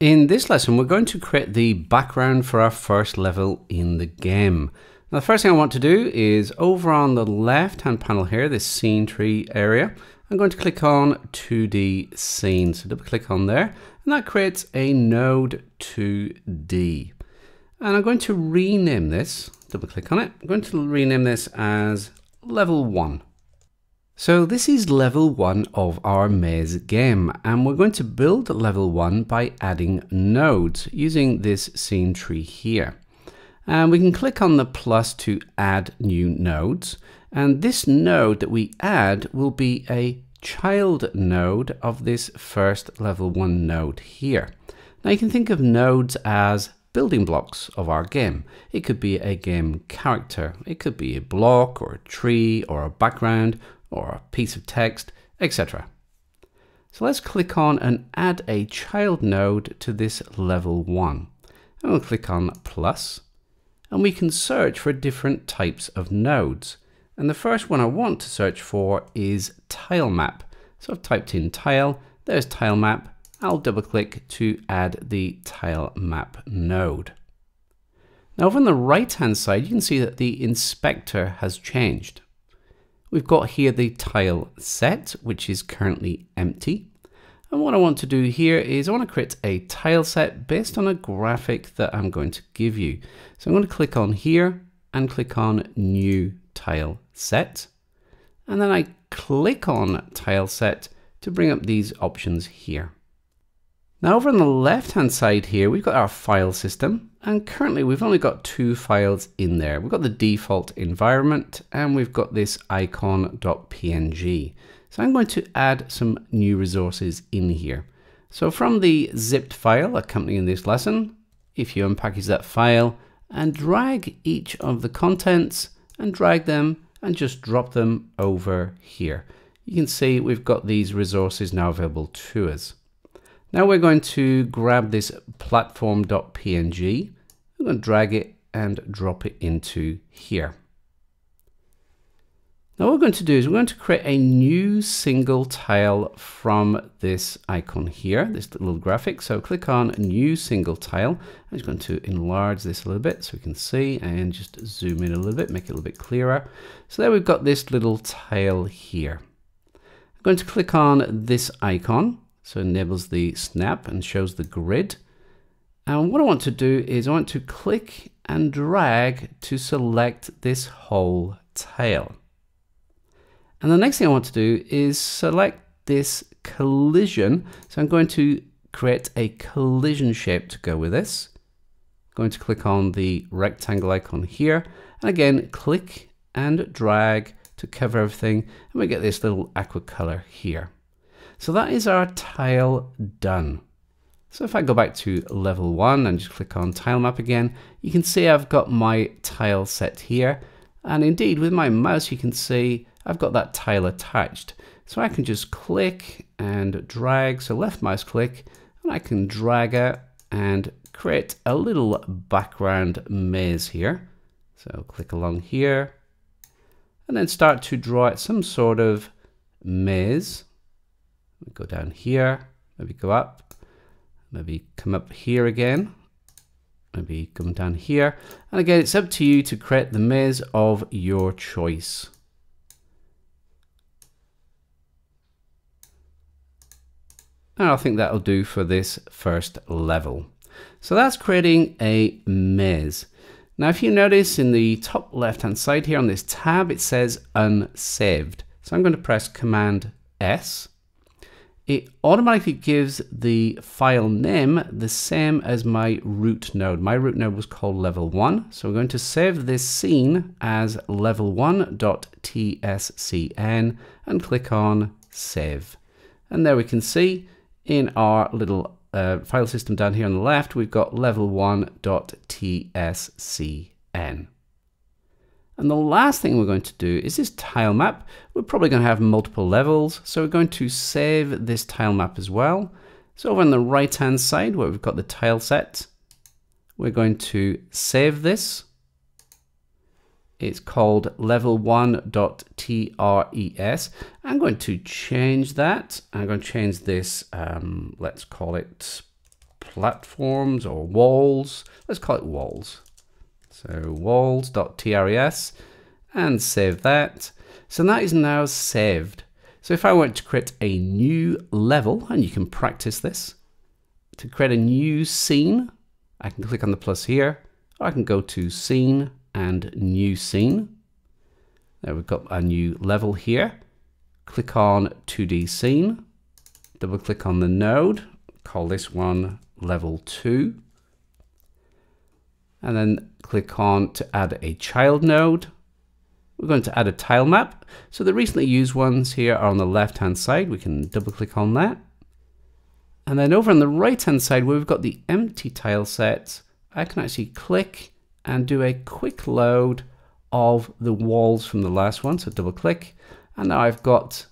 In this lesson, we're going to create the background for our first level in the game. Now, the first thing I want to do is over on the left-hand panel here, this scene tree area, I'm going to click on 2D scene. So double click on there, and that creates a node 2D. And I'm going to rename this, double click on it. I'm going to rename this as level one. So this is level one of our maze game and we're going to build level one by adding nodes using this scene tree here. And we can click on the plus to add new nodes and this node that we add will be a child node of this first level one node here. Now you can think of nodes as building blocks of our game. It could be a game character, it could be a block or a tree or a background or a piece of text, etc. So let's click on and add a child node to this level 1. And we'll click on plus and we can search for different types of nodes. And the first one I want to search for is tile map. So I've typed in tile, there's tile map. I'll double click to add the tile map node. Now over on the right hand side, you can see that the inspector has changed. We've got here the tile set, which is currently empty. And what I want to do here is I want to create a tile set based on a graphic that I'm going to give you. So I'm going to click on here and click on new tile set. And then I click on tile set to bring up these options here. Now over on the left hand side here, we've got our file system and currently we've only got two files in there. We've got the default environment and we've got this icon.png. So I'm going to add some new resources in here. So from the zipped file accompanying this lesson, if you unpackage that file and drag each of the contents and drag them and just drop them over here. You can see we've got these resources now available to us. Now we're going to grab this platform.png. I'm going to drag it and drop it into here. Now what we're going to do is we're going to create a new single tile from this icon here, this little graphic. So click on new single tile. I'm just going to enlarge this a little bit so we can see and just zoom in a little bit, make it a little bit clearer. So there we've got this little tile here. I'm going to click on this icon so enables the snap and shows the grid. And what I want to do is I want to click and drag to select this whole tail. And the next thing I want to do is select this collision. So I'm going to create a collision shape to go with this. I'm going to click on the rectangle icon here. And again, click and drag to cover everything. And we get this little aqua color here. So that is our tile done. So if I go back to level one and just click on tile map again, you can see I've got my tile set here. And indeed with my mouse, you can see I've got that tile attached. So I can just click and drag. So left mouse click and I can drag it and create a little background maze here. So click along here and then start to draw out some sort of maze go down here, maybe go up, maybe come up here again, maybe come down here. And again, it's up to you to create the maze of your choice. And I think that'll do for this first level. So that's creating a maze. Now, if you notice in the top left hand side here on this tab, it says unsaved. So I'm going to press Command S it automatically gives the file name the same as my root node. My root node was called level one. So we're going to save this scene as level one.tscn and click on save. And there we can see in our little uh, file system down here on the left, we've got level one.tscn. And the last thing we're going to do is this tile map. We're probably going to have multiple levels, so we're going to save this tile map as well. So over on the right hand side where we've got the tile set, we're going to save this. It's called level1.tres. I'm going to change that. I'm going to change this, um, let's call it platforms or walls. Let's call it walls. So walls.tres and save that. So that is now saved. So if I want to create a new level, and you can practice this, to create a new scene, I can click on the plus here, or I can go to scene and new scene. There we've got a new level here. Click on 2D scene, double click on the node, call this one level 2, and then click on to add a child node. We're going to add a tile map. So the recently used ones here are on the left hand side. We can double click on that. And then over on the right hand side where we've got the empty tile set, I can actually click and do a quick load of the walls from the last one. So double click and now I've got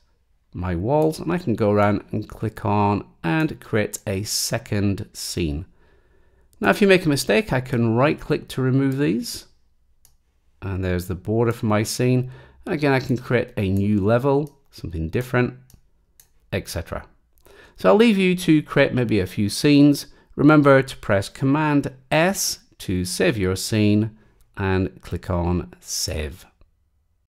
my walls and I can go around and click on and create a second scene. Now if you make a mistake, I can right click to remove these. And there's the border for my scene. And again, I can create a new level, something different, etc. So I'll leave you to create maybe a few scenes. Remember to press Command S to save your scene and click on Save.